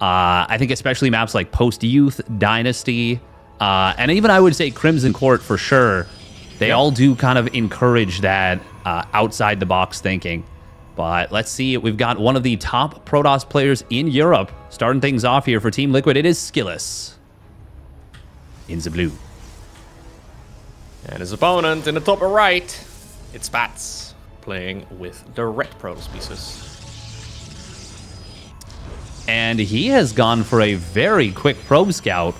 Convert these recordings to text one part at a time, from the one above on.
Uh, I think especially maps like Post Youth, Dynasty, uh, and even I would say Crimson Court for sure. They Yeah. all do kind of encourage that uh, outside the box thinking. But let's see. We've got one of the top Protoss players in Europe starting things off here for Team Liquid. It is Skillus in the blue. And his opponent in the top right, it's Bats playing with the red Protoss pieces. And he has gone for a very quick probe scout.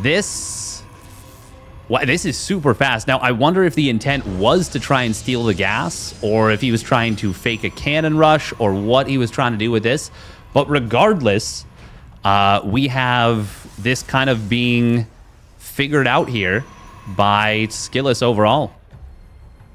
This, wow, this is super fast. Now I wonder if the intent was to try and steal the gas, or if he was trying to fake a cannon rush, or what he was trying to do with this. But regardless, uh, we have this kind of being figured out here by Skillous overall.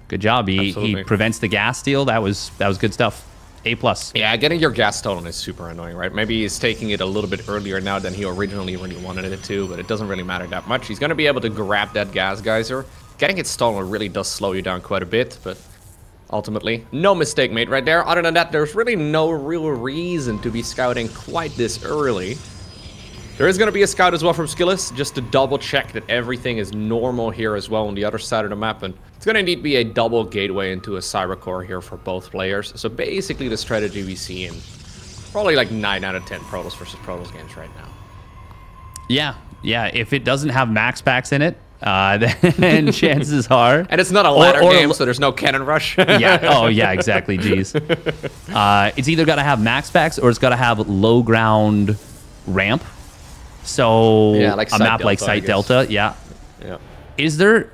Good job. He, he prevents the gas steal. That was that was good stuff. A plus. Yeah, getting your gas stolen is super annoying, right? Maybe he's taking it a little bit earlier now than he originally really wanted it to, but it doesn't really matter that much. He's going to be able to grab that gas geyser. Getting it stolen really does slow you down quite a bit, but ultimately, no mistake made right there. Other than that, there's really no real reason to be scouting quite this early. There is going to be a scout as well from Skillous, just to double check that everything is normal here as well on the other side of the map. And it's going to need to be a double gateway into a Cyber Core here for both players. So basically the strategy we see in probably like 9 out of 10 Protoss versus Protoss games right now. Yeah, yeah. If it doesn't have max packs in it, uh, then chances are. And it's not a Or- ladder or- game, so there's no cannon rush. yeah. Oh, yeah. Exactly. Jeez. Uh, it's either got to have max packs or it's got to have low ground ramp. So Yeah, like a map like Delta, I Site. Delta. Yeah. yeah. Is there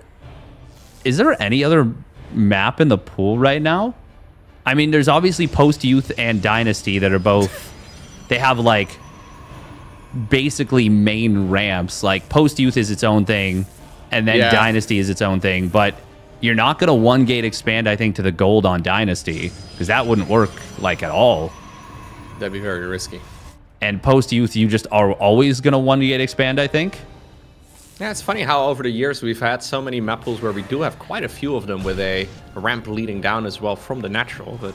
is there any other map in the pool right now? I mean, there's obviously Post Youth and Dynasty that are both they have like basically main ramps. Like Post Youth is its own thing, and then Yeah. Dynasty is its own thing. But you're not gonna one gate expand, I think, to the gold on Dynasty because that wouldn't work like at all. That'd be very risky. And Post Youth, you just are always gonna one gate expand, I think. Yeah, it's funny how over the years we've had so many map pools where we do have quite a few of them with a ramp leading down as well from the natural, but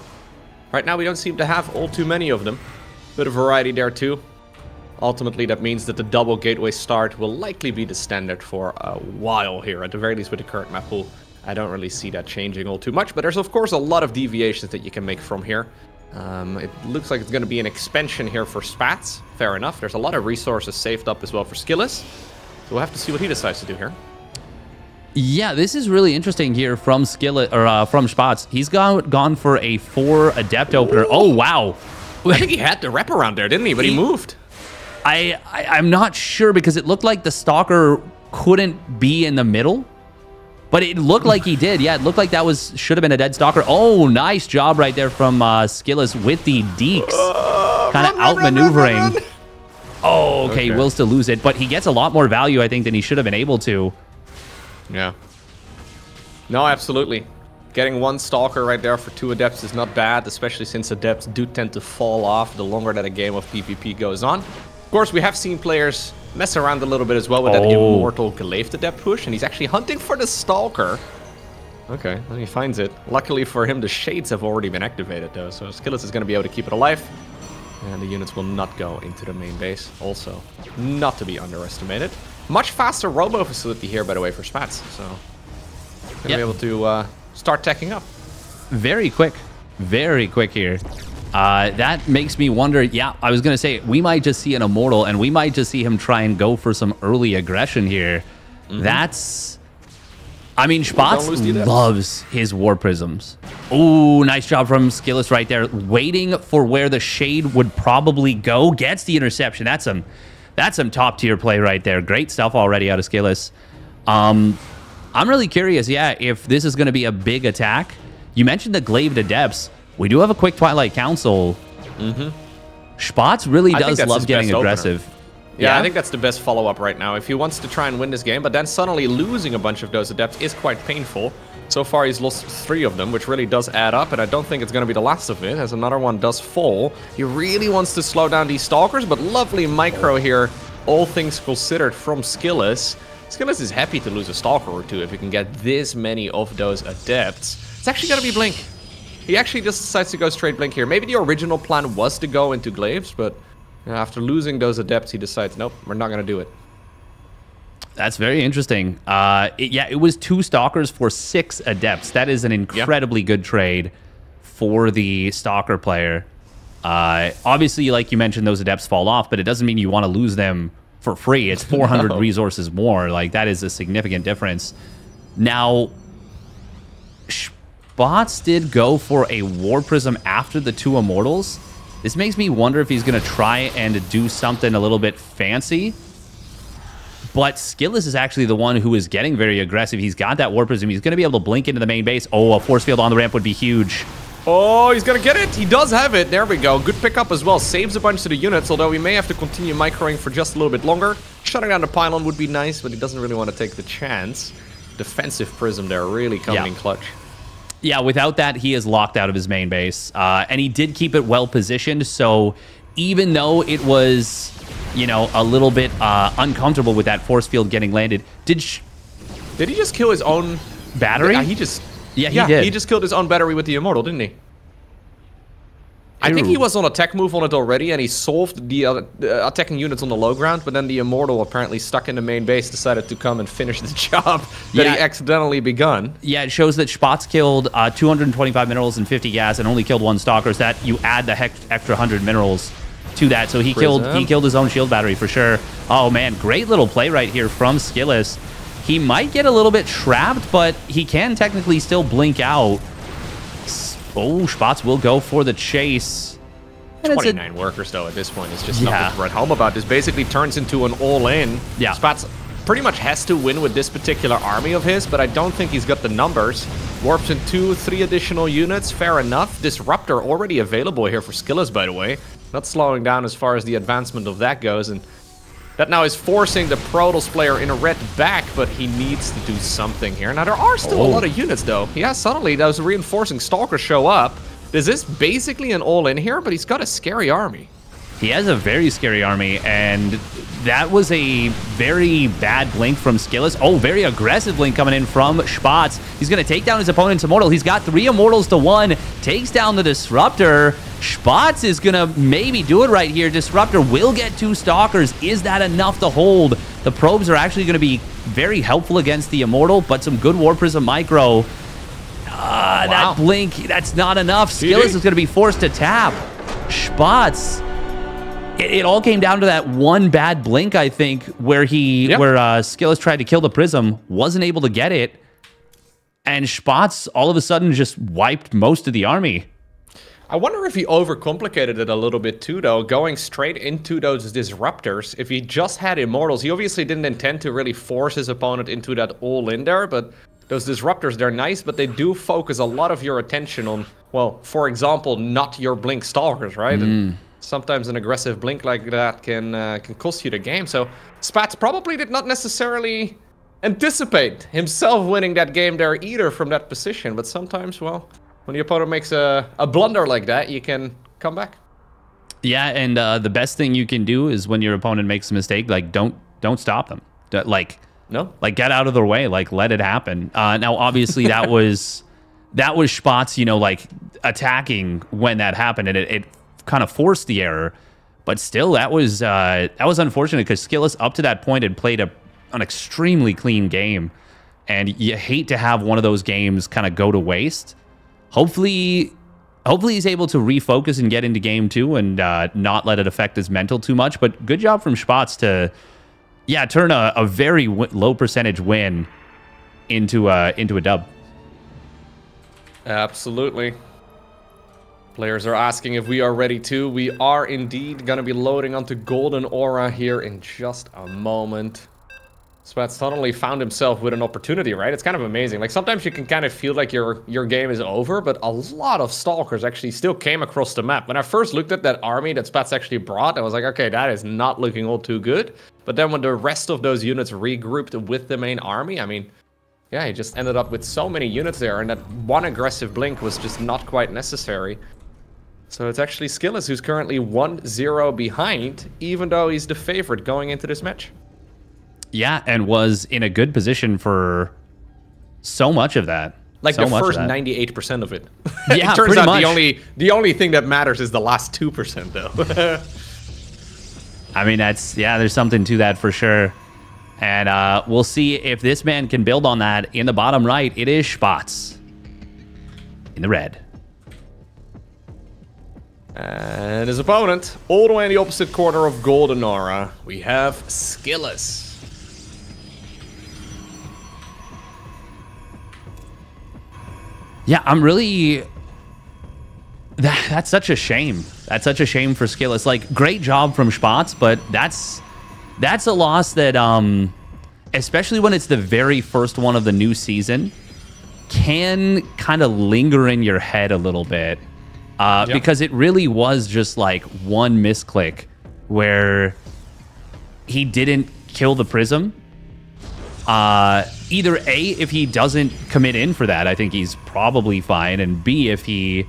right now we don't seem to have all too many of them. Bit of variety there too. Ultimately, that means that the double gateway start will likely be the standard for a while here, at the very least with the current map pool. I don't really see that changing all too much, but there's of course a lot of deviations that you can make from here. Um, it looks like it's going to be an expansion here for Spatz. Fair enough. There's a lot of resources saved up as well for Skillous. So we'll have to see what he decides to do here. Yeah, this is really interesting here from Skillet or uh, from Spatz. He's gone gone for a four adept opener. Oh wow, I think he had the wrap around there, didn't he? But he, He- moved. I, I I'm not sure because it looked like the stalker couldn't be in the middle, but it looked like he did. Yeah, it looked like that was should have been a dead stalker. Oh, nice job right there from uh, Skillous with the deeks, kind of run, run, outmaneuvering. run. Oh, okay, Okay. will still lose it, but he gets a lot more value I think than he should have been able to. Yeah. No, absolutely. Getting one Stalker right there for two Adepts is not bad, especially since Adepts do tend to fall off the longer that a game of PvP goes on. Of course, we have seen players mess around a little bit as well with that Oh. Immortal Glaive Adept push, and he's actually hunting for the Stalker. Okay, then he finds it. Luckily for him, the Shades have already been activated, though, so Skillous is going to be able to keep it alive. And the units will not go into the main base. Also, not to be underestimated. Much faster robo facility here, by the way, for Spatz. So, gonna Yep. be able to uh, start teching up. very quick, very quick here. Uh, that makes me wonder. Yeah, I was gonna say we might just see an immortal, and we might just see him try and go for some early aggression here. That's. I mean, Spatz lose the adepts. loves his war prisms. Ooh, nice job from Skillous right there, waiting for where the shade would probably go. Gets the interception. That's some, that's some top tier play right there. Great stuff already out of Skillous. Um, I'm really curious, yeah, if this is going to be a big attack. You mentioned the Glaive to Adepts. We do have a quick Twilight Council. Mm-hmm. Spatz really does love getting opener. aggressive. Yeah, I think that's the best follow-up right now. If he wants to try and win this game, but then suddenly losing a bunch of those adepts is quite painful. So far, he's lost three of them, which really does add up, and I don't think it's going to be the last of it, as another one does fall. He really wants to slow down these stalkers, but lovely micro here, all things considered, from Skillous. Skillous is happy to lose a stalker or two if he can get this many of those adepts. It's actually going to be Blink. He actually just decides to go straight Blink here. Maybe the original plan was to go into Glaives, but After losing those adepts, he decides, nope, we're not going to do it. That's very interesting. Uh, it, yeah, it was two stalkers for six adepts. That is an incredibly good trade for the stalker player. Uh, obviously, like you mentioned, those adepts fall off, but it doesn't mean you want to lose them for free. It's 400 no. resources more. Like that is a significant difference. Now, Spatz did go for a War Prism after the two Immortals. This makes me wonder if he's going to try and do something a little bit fancy but Skillous is actually the one who is getting very aggressive. He's got that War Prism. He's going to be able to blink into the main base. Oh, a Force Field on the ramp would be huge. Oh, he's going to get it. He does have it. There we go. Good pickup as well. Saves a bunch of the units, although we may have to continue microing for just a little bit longer. Shutting down the pylon would be nice, but he doesn't really want to take the chance. Defensive Prism there really coming yeah. in clutch. Yeah, without that, he is locked out of his main base. Uh, and he did keep it well positioned, so even though it was you know, a little bit uh, uncomfortable with that force field getting landed. Did did he just kill his own battery? Yeah, he just yeah, he yeah, did. He just killed his own battery with the immortal, didn't he? I think he was on a tech move on it already, and he solved the uh, attacking units on the low ground, but then the Immortal, apparently stuck in the main base, decided to come and finish the job that yeah. he accidentally begun. Yeah, it shows that Spatz killed uh, 225 minerals and 50 gas and only killed one Stalkers. That you add the extra 100 minerals to that. So he killed he killed his own shield battery for sure. Oh man, great little play right here from Skillous. He might get a little bit trapped, but he can technically still blink out. Oh, Spatz will go for the chase. And 29 workers though at this point. It's just yeah. nothing to write home about. This basically turns into an all-in. Yeah. Spatz pretty much has to win with this particular army of his, but I don't think he's got the numbers. Warps in two, three additional units, fair enough. Disruptor already available here for Skillous, by the way. Not slowing down as far as the advancement of that goes, and that now is forcing the Protoss player in a red back, but he needs to do something here. Now, there are still oh. a lot of oh. units, though. Yeah, suddenly those reinforcing Stalkers show up. Is this basically an all-in here? But he's got a scary army. He has a very scary army, and that was a very bad blink from Skillous. Oh, very aggressive blink coming in from Spatz. He's going to take down his opponent's Immortal. He's got three Immortals to one. Takes down the Disruptor. Spatz is going to maybe do it right here. Disruptor will get two Stalkers. Is that enough to hold? The probes are actually going to be very helpful against the Immortal, but some good War Prism Micro. Ah, wow. that blink, that's not enough. Skillous is going to be forced to tap. Spatz it, it, all came down to that one bad blink, I think, where he, yep. where uh, Skillous tried to kill the Prism, wasn't able to get it, and Spatz all of a sudden just wiped most of the army. I wonder if he overcomplicated it a little bit too, though, going straight into those disruptors. If he just had immortals, he obviously didn't intend to really force his opponent into that all in there, but those disruptors, they're nice, but they do focus a lot of your attention on, well, for example, not your blink stalkers, right? Mm. And sometimes an aggressive blink like that can uh, can cost you the game. So Spatz probably did not necessarily anticipate himself winning that game there either from that position. But sometimes, well, when your opponent makes a, a blunder like that, you can come back. Yeah, and uh, the best thing you can do is when your opponent makes a mistake, like don't don't stop them. Like no, like get out of their way. Like let it happen. Uh, now, obviously, that was that was Spatz, you know, like attacking when that happened, and it, it kind of forced the error. But still, that was uh, that was unfortunate because Skillous up to that point had played a, an extremely clean game, and you hate to have one of those games kind of go to waste. Hopefully, hopefully he's able to refocus and get into game two and uh, not let it affect his mental too much. But good job from Spatz to, yeah, turn a, a very low percentage win into a into a dub. Absolutely. Players are asking if we are ready too. We are indeed going to be loading onto Golden Aura here in just a moment. Spatz suddenly found himself with an opportunity, right? It's kind of amazing. Like sometimes you can kind of feel like your your game is over, but a lot of stalkers actually still came across the map. When I first looked at that army that Spatz actually brought, I was like, okay, that is not looking all too good. But then when the rest of those units regrouped with the main army, I mean, yeah, he just ended up with so many units there, and that one aggressive blink was just not quite necessary. So it's actually Skillous who's currently 1-0 behind, even though he's the favorite going into this match. Yeah, and was in a good position for so much of that. Like so the first 98% of it. Yeah, it turns out much. the only the only thing that matters is the last 2% though. I mean, that's yeah. There's something to that for sure. And uh, we'll see if this man can build on that in the bottom right. It is Spatz in the red. And his opponent, all the way in the opposite corner of Golden Aura, we have Skillous. Yeah, I'm really. That, that's such a shame. That's such a shame for Skillous. Like, great job from Spatz, but that's that's a loss that, um, especially when it's the very first one of the new season, can kind of linger in your head a little bit. Uh, yep. Because it really was just like one misclick where he didn't kill the Prism. Uh, either A, if he doesn't commit in for that, I think he's probably fine. And B, if he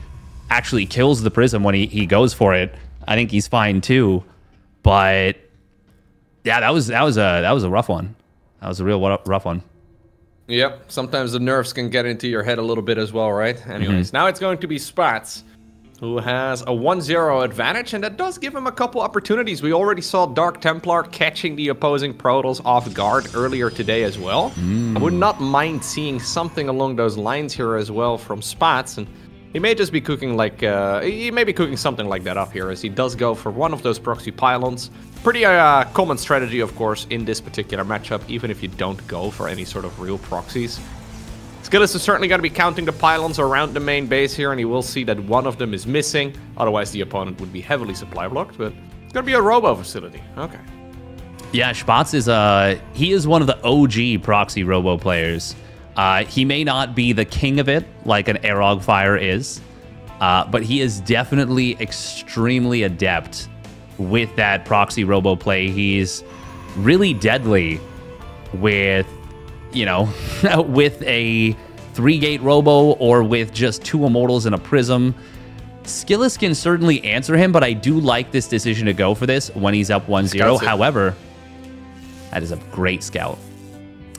actually kills the Prism when he, he goes for it, I think he's fine too. But yeah, that was that was a that was a rough one. That was a real rough one. Yep. Sometimes the nerves can get into your head a little bit as well, right? Anyways, mm-hmm. now it's going to be Spatz, who has a 1-0 advantage, and that does give him a couple opportunities. We already saw Dark Templar catching the opposing Protoss off guard earlier today as well. Mm. I would not mind seeing something along those lines here as well from Spatz, and he may just be cooking like, uh, he may be cooking something like that up here, as he does go for one of those proxy pylons. Pretty uh, common strategy, of course, in this particular matchup, even if you don't go for any sort of real proxies. Skillous is certainly going to be counting the pylons around the main base here, and he will see that one of them is missing. Otherwise, the opponent would be heavily supply blocked, but it's going to be a robo facility. Okay. Yeah, Spatz is uh he is one of the OG proxy robo players. Uh, he may not be the king of it like an Aerog Fire is, uh, but he is definitely extremely adept with that proxy robo play. He's really deadly with, you know, with a three gate robo or with just two immortals and a prism. Skillous can certainly answer him, but I do like this decision to go for this when he's up 1-0. However, that is a great scout.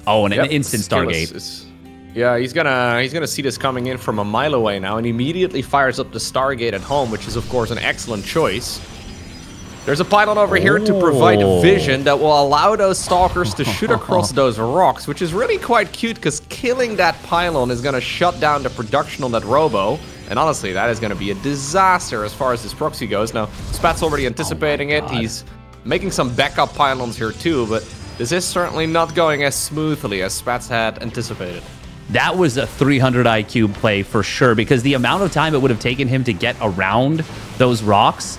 Oh, and yep. an instant Stargate. Is, yeah, he's gonna he's gonna see this coming in from a mile away now, and immediately fires up the Stargate at home, which is of course an excellent choice. There's a pylon over here to provide oh. vision that will allow those stalkers to shoot across those rocks, which is really quite cute because killing that pylon is going to shut down the production on that robo. And honestly, that is going to be a disaster as far as this proxy goes. Now, Spatz's already oh anticipating oh it. He's making some backup pylons here too, but this is certainly not going as smoothly as Spatz had anticipated. That was a 300 IQ play for sure because the amount of time it would have taken him to get around those rocks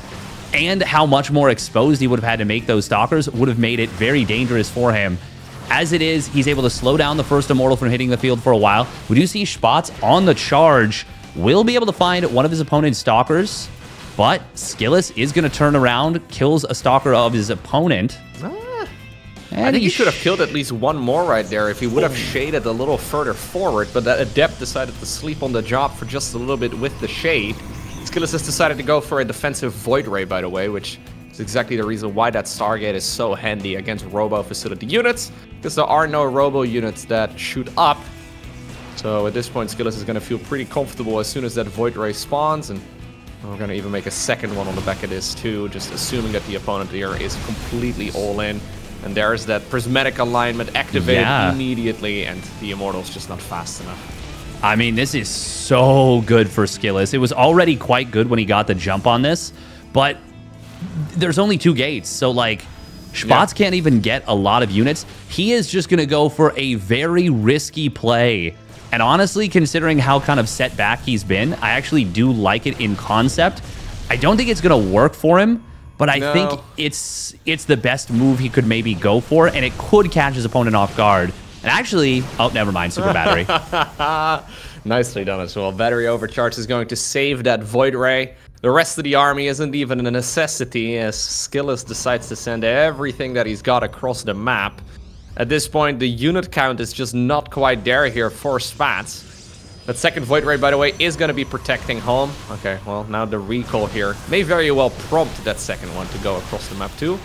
and how much more exposed he would have had to make those stalkers would have made it very dangerous for him. As it is, he's able to slow down the first Immortal from hitting the field for a while. We do see Spatz on the charge. Will be able to find one of his opponent's stalkers, but Skillous is going to turn around, kills a stalker of his opponent. Ah, I think he should have killed at least one more right there if he would have shaded a little further forward, but that Adept decided to sleep on the job for just a little bit with the shade. Skillous has decided to go for a defensive Void Ray, by the way, which is exactly the reason why that Stargate is so handy against Robo facility units, because there are no Robo units that shoot up. So at this point, Skillous is going to feel pretty comfortable as soon as that Void Ray spawns, and we're going to even make a second one on the back of this too, just assuming that the opponent here is completely all in. And there's that prismatic alignment activated yeah. immediately, and the Immortal's just not fast enough. I mean, this is so good for Skillous. It was already quite good when he got the jump on this, but there's only two gates, so like Spatz yeah. can't even get a lot of units. He is just going to go for a very risky play. And honestly, considering how kind of set back he's been, I actually do like it in concept. I don't think it's going to work for him, but I no. think it's it's the best move he could maybe go for, and it could catch his opponent off guard. And actually, oh, never mind, super battery. Nicely done as well. Battery overcharge is going to save that Void Ray. The rest of the army isn't even a necessity as Skillous decides to send everything that he's got across the map. At this point, the unit count is just not quite there here for Spatz. That second Void Ray, by the way, is going to be protecting home. Okay, well, now the recall here may very well prompt that second one to go across the map too.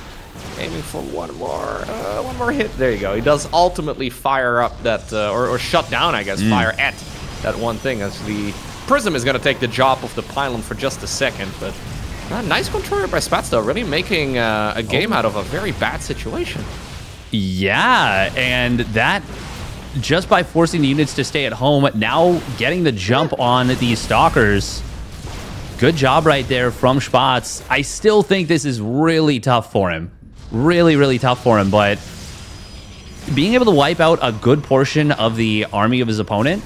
Aiming for one more, uh, one more hit. There you go. He does ultimately fire up that, uh, or, or, shut down, I guess, mm. fire at that one thing as the Prism is going to take the job of the pylon for just a second, but Uh, nice control by Spatz, though. Really making uh, a game oh. out of a very bad situation. Yeah, and that just by forcing the units to stay at home, now getting the jump on these Stalkers. Good job right there from Spatz. I still think this is really tough for him. Really, really tough for him, but being able to wipe out a good portion of the army of his opponent,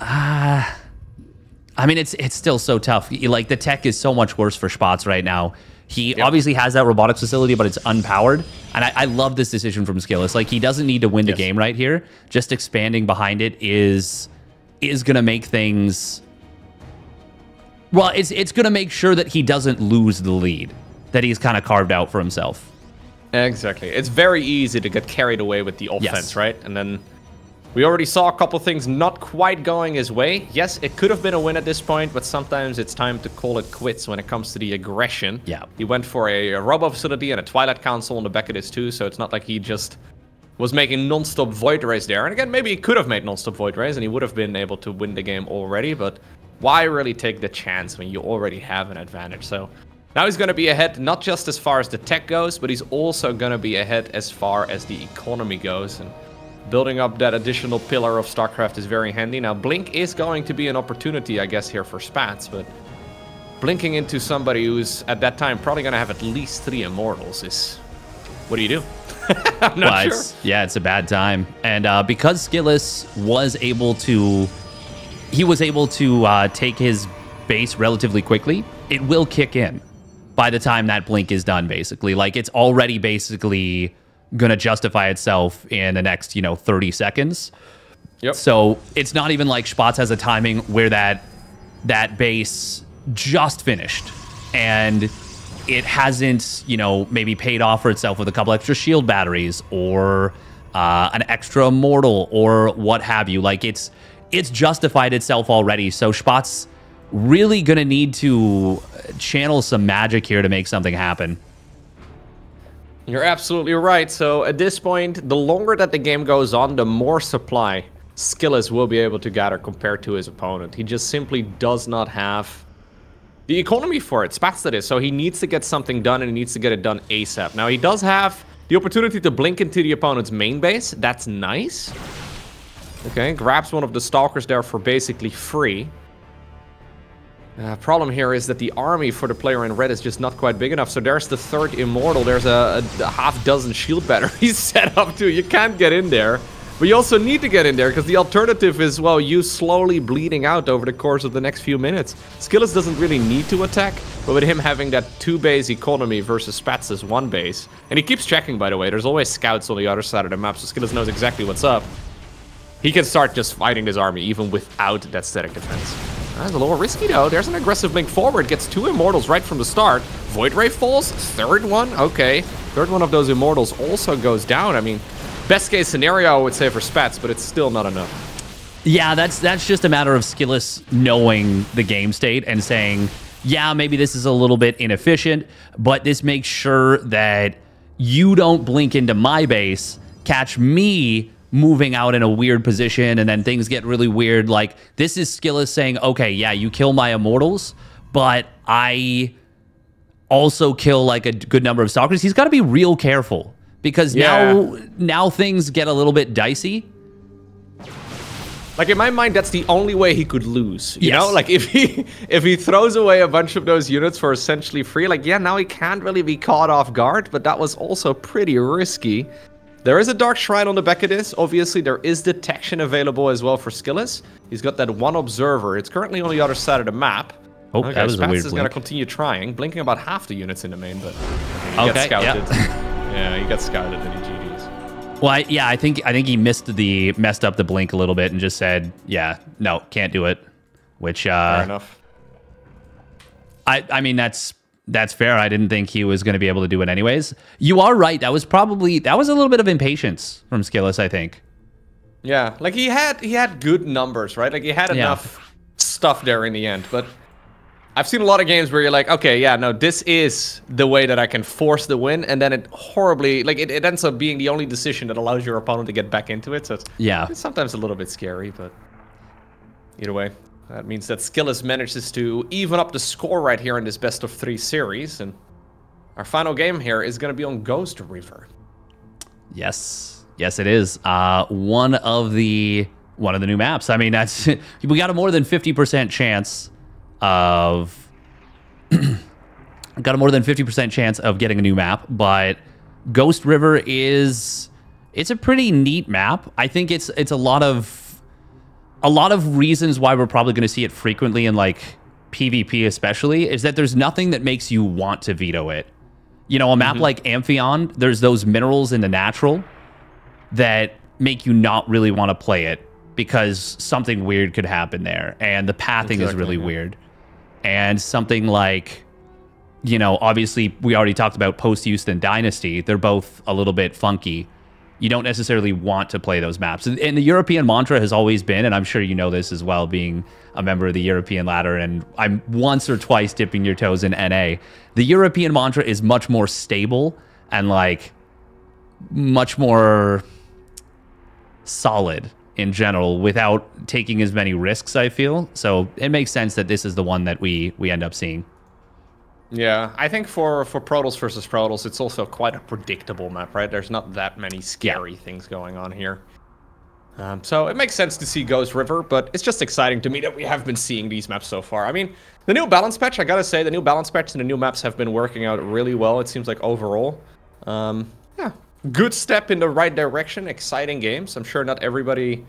ah, uh, I mean, it's it's still so tough. Like the tech is so much worse for Spatz right now. He yep. obviously has that robotics facility, but it's unpowered. And I, I love this decision from Skillous. Like he doesn't need to win yes. the game right here. Just expanding behind it is is gonna make things. Well, it's it's gonna make sure that he doesn't lose the lead that he's kind of carved out for himself. Exactly. It's very easy to get carried away with the offense, yes. right? And then we already saw a couple things not quite going his way. Yes, it could have been a win at this point, but sometimes it's time to call it quits when it comes to the aggression. Yeah. He went for a, a Robo Facility and a Twilight Council on the back of this too, so it's not like he just was making non-stop Void Rays there. And again, maybe he could have made non-stop Void Rays and he would have been able to win the game already, but why really take the chance when you already have an advantage? So now he's going to be ahead, not just as far as the tech goes, but he's also going to be ahead as far as the economy goes. And building up that additional pillar of StarCraft is very handy. Now, Blink is going to be an opportunity, I guess, here for Spatz, but blinking into somebody who's, at that time, probably going to have at least three Immortals is... What do you do? I'm not well, sure. It's, yeah, it's a bad time. And uh, because Skillous was able to... He was able to uh, take his base relatively quickly, it will kick in by the time that blink is done, basically. Like, it's already basically going to justify itself in the next, you know, 30 seconds. Yep. So it's not even like Spatz has a timing where that that base just finished and it hasn't, you know, maybe paid off for itself with a couple extra shield batteries or uh, an extra immortal or what have you. Like it's it's justified itself already. So Spatz really gonna need to uh, channel some magic here to make something happen. You're absolutely right. So at this point, the longer that the game goes on, the more supply Skillous will be able to gather compared to his opponent. He just simply does not have the economy for it. Spatz that is. So he needs to get something done and he needs to get it done ASAP. Now he does have the opportunity to blink into the opponent's main base. That's nice. Okay, grabs one of the stalkers there for basically free. Uh, problem here is that the army for the player in red is just not quite big enough. So there's the third immortal. There's a, a, half dozen shield batteries set up too. You can't get in there. But you also need to get in there because the alternative is, well, you slowly bleeding out over the course of the next few minutes. Skillous doesn't really need to attack, but with him having that two base economy versus Spatz's one base, and he keeps checking, by the way, there's always scouts on the other side of the map, so Skillous knows exactly what's up. He can start just fighting this army even without that static defense. That's a little risky, though. There's an aggressive blink forward. Gets two Immortals right from the start. Void Ray falls. Third one. Okay. Third one of those Immortals also goes down. I mean, best case scenario, I would say, for Spatz, but it's still not enough. Yeah, that's that's just a matter of Skillous knowing the game state and saying, yeah, maybe this is a little bit inefficient, but this makes sure that you don't blink into my base, catch me moving out in a weird position and then things get really weird. Like this is Skillous saying, okay, yeah, you kill my immortals, but I also kill like a good number of stalkers. He's got to be real careful because yeah. now now things get a little bit dicey. Like in my mind, that's the only way he could lose. You yes. know, like if he if he throws away a bunch of those units for essentially free, like yeah, now he can't really be caught off guard. But that was also pretty risky. There is a Dark Shrine on the back of this. Obviously, there is detection available as well for Skillous. He's got that one observer. It's currently on the other side of the map. Oh, okay, that was Spatz a weird is going to continue trying, blinking about half the units in the main, but he okay, scouted. Yeah. yeah, he got scouted and he GG's. Well, I, yeah, I think I think he missed the messed up the blink a little bit and just said, "Yeah, no, can't do it." Which uh, fair enough. I I mean that's that's fair. I didn't think he was going to be able to do it anyways. You are right. That was probably that was a little bit of impatience from Skillous, I think. Yeah, like he had he had good numbers, right? Like he had enough yeah. stuff there in the end. But I've seen a lot of games where you're like, okay, yeah, no, this is the way that I can force the win, and then it horribly like it, it ends up being the only decision that allows your opponent to get back into it. So it's yeah, it's sometimes a little bit scary, but either way. That means that Skillous manages to even up the score right here in this best of three series. And our final game here is going to be on Ghost River. Yes, yes, it is. Uh, one of the one of the new maps. I mean, that's we got a more than fifty percent chance of got a more than fifty percent chance of getting a new map. But Ghost River is it's a pretty neat map. I think it's it's a lot of a lot of reasons why we're probably going to see it frequently in like PvP especially is that there's nothing that makes you want to veto it. You know, a map mm-hmm. like Amphion, there's those minerals in the natural that make you not really want to play it because something weird could happen there and the pathing exactly, is really yeah. weird. And something like you know, obviously we already talked about post Houston Dynasty. They're both a little bit funky you don't necessarily want to play those maps. And the European mantra has always been, and I'm sure you know this as well, being a member of the European ladder, and I'm once or twice dipping your toes in NA. The European mantra is much more stable and like much more solid in general without taking as many risks, I feel. So it makes sense that this is the one that we we end up seeing. Yeah, I think for for Protoss versus Protoss, it's also quite a predictable map, right? There's not that many scary yeah. things going on here. Um, so it makes sense to see Ghost River, but it's just exciting to me that we have been seeing these maps so far. I mean, the new balance patch, I gotta say, the new balance patch and the new maps have been working out really well, it seems like overall. Um, yeah, good step in the right direction, exciting games. I'm sure not everybody,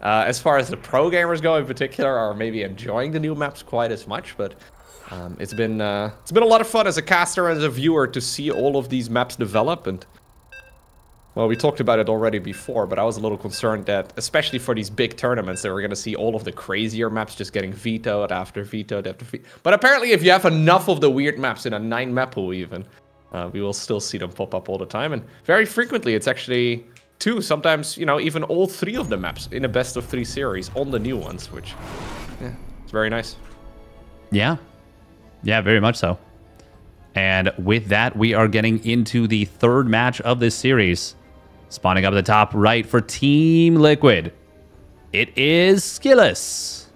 uh, as far as the pro gamers go in particular, are maybe enjoying the new maps quite as much, but um, it's been uh, it's been a lot of fun as a caster and as a viewer to see all of these maps develop and well, we talked about it already before, but I was a little concerned that, especially for these big tournaments, that we're going to see all of the crazier maps just getting vetoed after vetoed after vetoed. But apparently, if you have enough of the weird maps in a nine map pool, even, uh, we will still see them pop up all the time. And very frequently, it's actually two, sometimes, you know, even all three of the maps in a best of three series on the new ones, which, yeah, it's very nice. Yeah, yeah, very much so. And with that, we are getting into the third match of this series. Spawning up at the top right for Team Liquid. It is Skillous.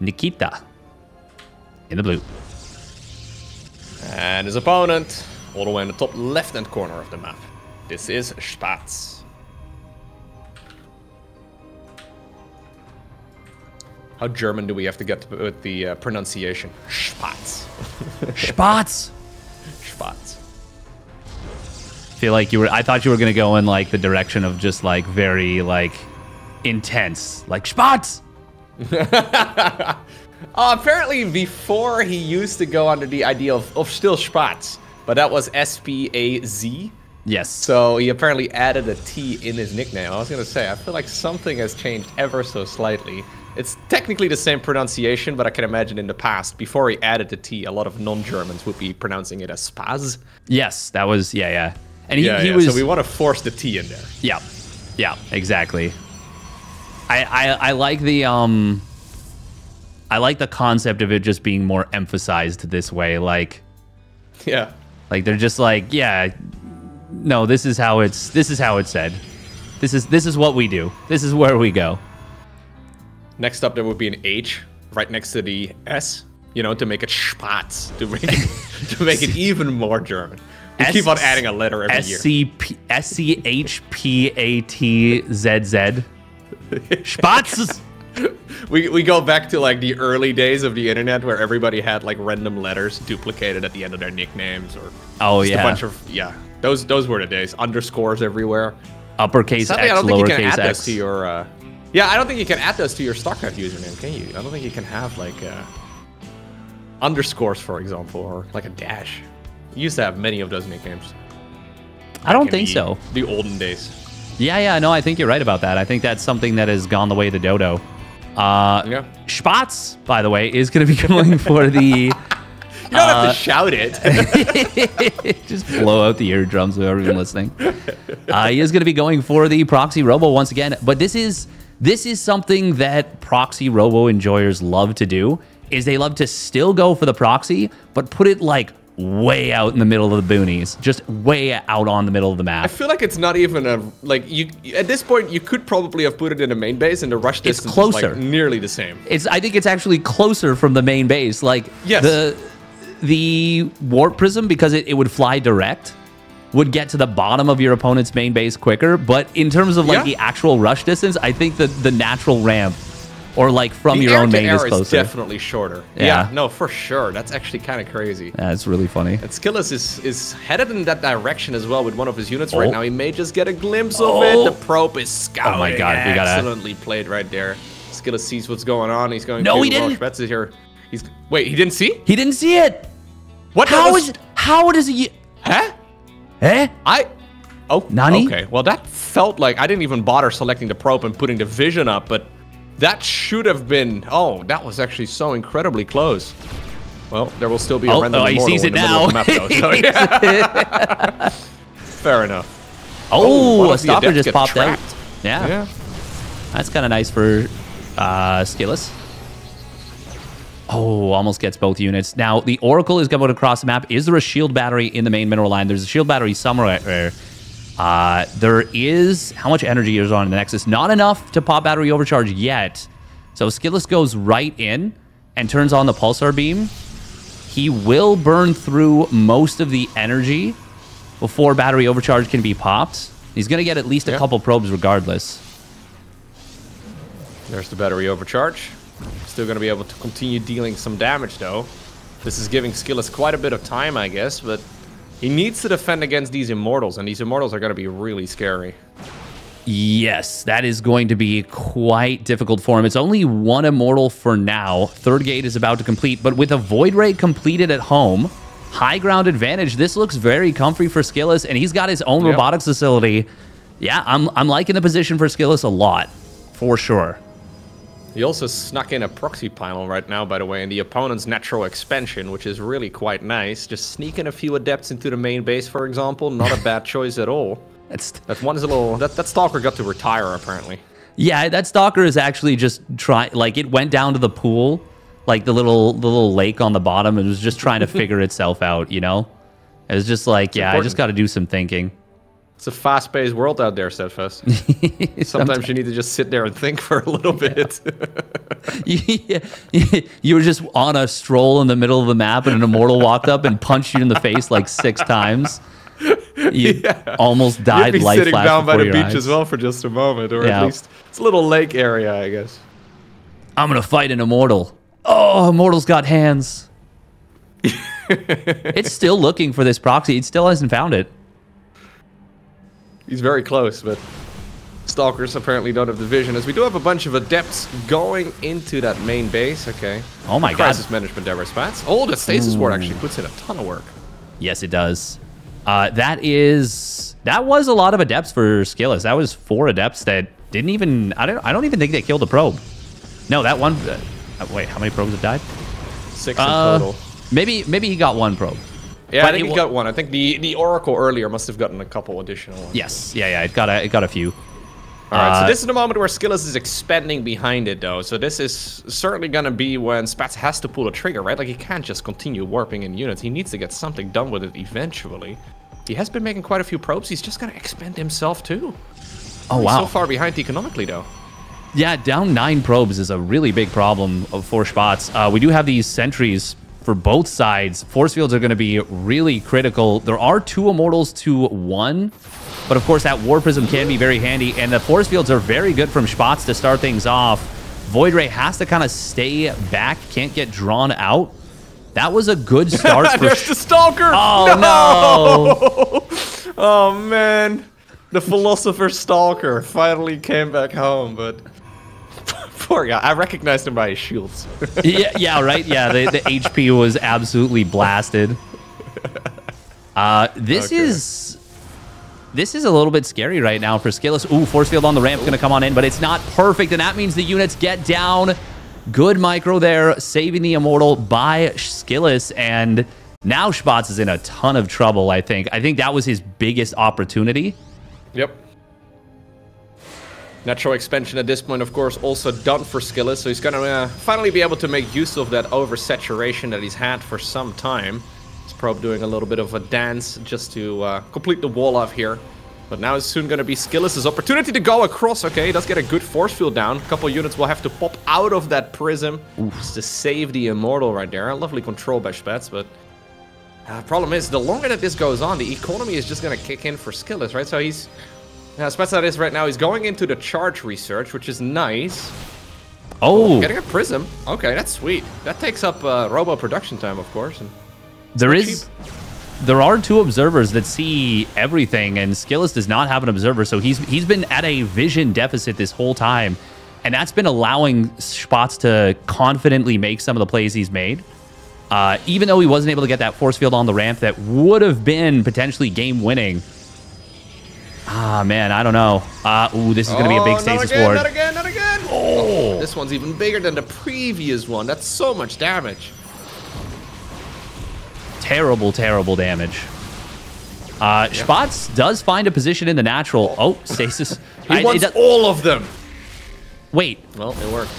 Nikita in the blue. And his opponent, all the way in the top left-hand corner of the map. This is Spatz. How German do we have to get with the uh, pronunciation? Spatz. Spatz. Spatz. Feel like you were. I thought you were gonna go in like the direction of just like very like intense, like Spatz. uh, apparently, before he used to go under the idea of, of still Spatz, but that was S P A Z. Yes. So he apparently added a T in his nickname. I was gonna say, I feel like something has changed ever so slightly. It's technically the same pronunciation, but I can imagine in the past, before he added the T, a lot of non-Germans would be pronouncing it as Spaz. Yes, that was, yeah, yeah. And he, yeah, he yeah. was... So we want to force the T in there. Yeah, yeah, exactly. I, I, I like the, um... I like the concept of it just being more emphasized this way, like... Yeah. Like, they're just like, yeah, no, this is how it's, this is how it's said. This is, this is what we do. This is where we go. Next up, there would be an H right next to the S, you know, to make it Spatz, to make it, to make it even more German. We S keep on adding a letter every S year. S C H P A T Z Z. Spatz. we, we go back to like the early days of the internet where everybody had like random letters duplicated at the end of their nicknames or oh yeah a bunch of yeah those those were the days underscores everywhere uppercase X, I don't think you can add X. to your uh, yeah, I don't think you can add those to your StarCraft username, can you? I don't think you can have like uh, underscores, for example, or like a dash. You used to have many of those nicknames. I don't think so. The olden days. Yeah, yeah, no, I think you're right about that. I think that's something that has gone the way of the dodo. Uh, yeah. Spatz, by the way, is going to be going for the. You don't uh, have to uh, shout it. just blow out the eardrums of everyone listening. Uh, he is going to be going for the proxy robo once again, but this is this is something that proxy robo enjoyers love to do is they love to still go for the proxy, but put it like way out in the middle of the boonies, just way out on the middle of the map. I feel like it's not even a like you at this point you could probably have put it in a main base and the rush distance is closer. like nearly the same. It's I think it's actually closer from the main base. Like Yes. the the warp prism because it, it would fly direct would get to the bottom of your opponent's main base quicker. But in terms of like Yeah. the actual rush distance, I think that the natural ramp or like from the your own main is closer. definitely shorter. Yeah. Yeah. no, for sure. That's actually kind of crazy. yeah, it's really funny. And Skillous is is headed in that direction as well with one of his units right Oh. now. He may just get a glimpse of Oh. it. The oh. probe is scouting. Oh my God, we gotta- Excellently played right there. Skillous sees what's going on. He's going No, to he didn't. Is here. He's wait, he didn't see? He didn't see it. What? How is how does he? Huh? Eh? I. Oh, Nani? okay. Well, that felt like I didn't even bother selecting the probe and putting the vision up, but that should have been. Oh, that was actually so incredibly close. Well, there will still be a Oh, random oh, he sees it the middle of the now. map, though, so, yeah. Fair enough. Oh, one a stopper just popped trapped. out. Yeah, Yeah. that's kind of nice for uh, Skillous. Oh, almost gets both units. Now, the Oracle is going to across the map. Is there a shield battery in the main mineral line? There's a shield battery somewhere. Uh, there is... How much energy is on the Nexus? Not enough to pop battery overcharge yet. So Skillous goes right in and turns on the Pulsar Beam. He will burn through most of the energy before battery overcharge can be popped. He's going to get at least a couple probes regardless. There's the battery overcharge. Still going to be able to continue dealing some damage, though. This is giving Skillous quite a bit of time, I guess, but he needs to defend against these immortals, and these immortals are going to be really scary. Yes, that is going to be quite difficult for him. It's only one immortal for now. Third gate is about to complete, but with a Void Ray completed at home, high ground advantage, this looks very comfy for Skillous, and he's got his own Yep. robotics facility. Yeah, I'm, I'm liking the position for Skillous a lot, for sure. He also snuck in a proxy panel right now, by the way, in the opponent's natural expansion, which is really quite nice. Just sneaking a few adepts into the main base, for example, not a bad choice at all. That's That one's a little. That, that stalker got to retire apparently. Yeah, that stalker is actually just trying. Like it went down to the pool, like the little the little lake on the bottom, and was just trying to figure itself out. You know, it was just like, yeah, I just got to do some thinking. It's a fast-paced world out there, Steadfast. Sometimes you need to just sit there and think for a little bit. you you were just on a stroll in the middle of the map, and an immortal walked up and punched you in the face like six times. You almost died You'd be life sitting down by the beach eyes. as well for just a moment, or Yeah. at least it's a little lake area, I guess. I'm gonna fight an immortal. Oh, immortal's got hands. it's still looking for this proxy. It still hasn't found it. He's very close, but stalkers apparently don't have the vision. As we do have a bunch of adepts going into that main base. Okay. Oh my god. Crisis management there response. Oh, the stasis ward actually puts in a ton of work. Yes, it does. Uh, that is that was a lot of adepts for Skillous. That was four adepts that didn't even. I don't. I don't even think they killed a probe. No, that one. Uh, wait, how many probes have died? Six in Uh, total. maybe maybe he got one probe. Yeah, but I think it he got one. I think the the oracle earlier must have gotten a couple additional ones. Yes. Yeah. Yeah. It got a. It got a few. All right, Uh, so this is the moment where Skillous is expanding behind it, though. So this is certainly going to be when Spatz has to pull a trigger, right? Like, he can't just continue warping in units. He needs to get something done with it eventually. He has been making quite a few probes. He's just going to expand himself, too. Oh He's wow. so far behind economically, though. Yeah, down nine probes is a really big problem of four Spatz. Uh, we do have these sentries for both sides. Force fields are going to be really critical. There are two immortals to one, but of course that war prism can be very handy, and the force fields are very good from Spatz to start things off. Void Ray has to kind of stay back, can't get drawn out. That was a good start for. There's the Stalker! Oh, no! Oh, man. The Philosopher Stalker finally came back home, but... Poor guy. I recognized him by his shields. yeah, yeah, right. Yeah, the, the HP was absolutely blasted. Uh, this Okay. is this is a little bit scary right now for Skillous. Ooh, force field on the ramp going to come on in, but it's not perfect, and that means the units get down. Good micro there, saving the immortal by Skillus, and now Spatz is in a ton of trouble. I think. I think that was his biggest opportunity. Yep. Natural expansion at this point, of course, also done for Skillus, so he's gonna uh, finally be able to make use of that oversaturation that he's had for some time. It's Probe doing a little bit of a dance just to uh, complete the wall off here. But now it's soon going to be Skillous' opportunity to go across. Okay, he does get a good force field down. A couple units will have to pop out of that prism Oof. just to save the Immortal right there. Lovely control by Spatz, but... Uh, problem is, the longer that this goes on, the economy is just going to kick in for Skillous, right? So he's... Yeah, Spatz that is right now, he's going into the charge research, which is nice. Oh! Getting a prism. Okay, that's sweet. That takes up uh, robo production time, of course. And there is... Cheap there are two observers that see everything, and Skillous does not have an observer, so he's he's been at a vision deficit this whole time, and that's been allowing Spatz to confidently make some of the plays he's made. Uh, even though he wasn't able to get that force field on the ramp that would have been potentially game winning. Ah, man, I don't know. Uh, ooh, this is going to be a big oh, stasis again, ward. Not again, not again. Oh. This one's even bigger than the previous one. That's so much damage terrible, terrible damage. Uh. Spatz does find a position in the natural. Oh, stasis. he I, wants all of them. Wait. Well, it worked.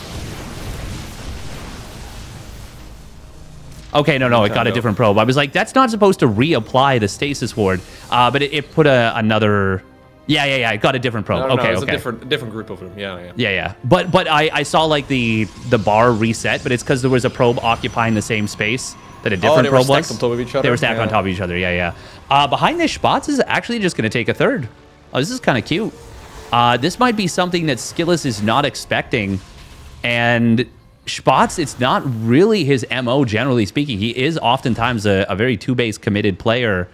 Okay, no, no, it got a different probe. I was like, that's not supposed to reapply the stasis ward, uh, but it, it put a, another. Yeah, yeah, yeah. It got a different probe. No, no, okay, no, okay. A different, different group of them. Yeah, yeah. Yeah, yeah. But but I, I saw like the the bar reset, but it's because there was a probe occupying the same space that a oh, different oh, probe was. on top of each other. They were stacked yeah. on top of each other. Yeah, yeah. Uh, behind this, Spatz is actually just going to take a third. Oh, this is kind of cute. Uh, this might be something that Skillous is not expecting, and Spatz, it's not really his mo. Generally speaking, he is oftentimes a, a very two base committed player.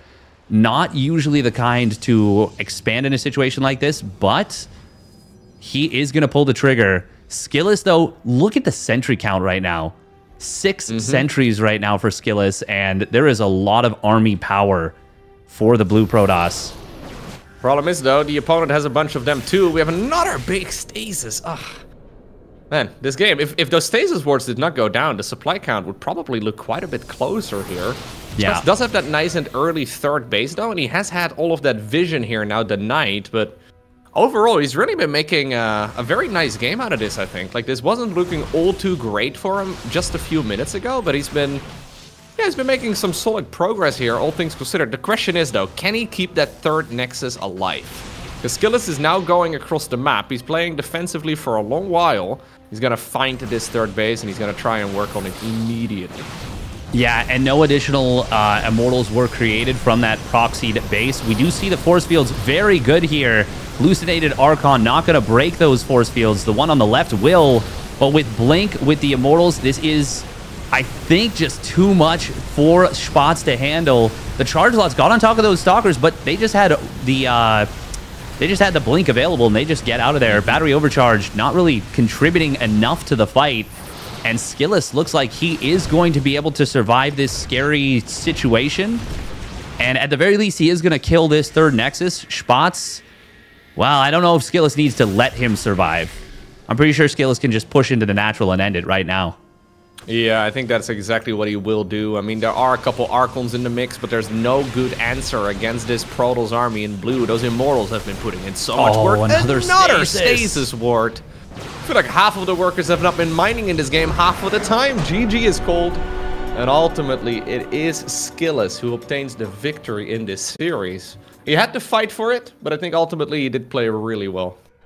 Not usually the kind to expand in a situation like this, but he is going to pull the trigger. Skillous, though, look at the sentry count right now. 6 mm -hmm. sentries right now for Skillous, and there is a lot of army power for the Blue Protoss. Problem is, though, the opponent has a bunch of them too. We have another big stasis. Ugh. Man, this game, if, if those stasis wards did not go down, the supply count would probably look quite a bit closer here. Yeah. does have that nice and early third base, though, and he has had all of that vision here now, the night, but overall, he's really been making a, a, very nice game out of this, I think. Like, this wasn't looking all too great for him just a few minutes ago, but he's been... Yeah, he's been making some solid progress here, all things considered. The question is, though, can he keep that third Nexus alive? Because Skillous is now going across the map. He's playing defensively for a long while. He's going to find this third base, and he's going to try and work on it immediately. Yeah, and no additional uh, Immortals were created from that proxied base. We do see the force fields very good here. Hallucinated Archon not going to break those force fields. The one on the left will, but with Blink, with the Immortals, this is, I think, just too much for Spatz to handle. The Charge Lots got on top of those Stalkers, but they just had the... Uh, they just had the blink available and they just get out of there. Battery overcharge, not really contributing enough to the fight. And Skillous looks like he is going to be able to survive this scary situation. And at the very least, he is going to kill this third Nexus. Spatz, well, I don't know if Skillous needs to let him survive. I'm pretty sure Skillous can just push into the natural and end it right now. Yeah, I think that's exactly what he will do. I mean, there are a couple Archons in the mix, but there's no good answer against this Protoss army in blue. Those Immortals have been putting in so much oh, work. Another, another stasis. stasis ward. I feel like half of the workers have not been mining in this game half of the time. GG is cold. And ultimately, it is Skillous who obtains the victory in this series. He had to fight for it, but I think ultimately he did play really well.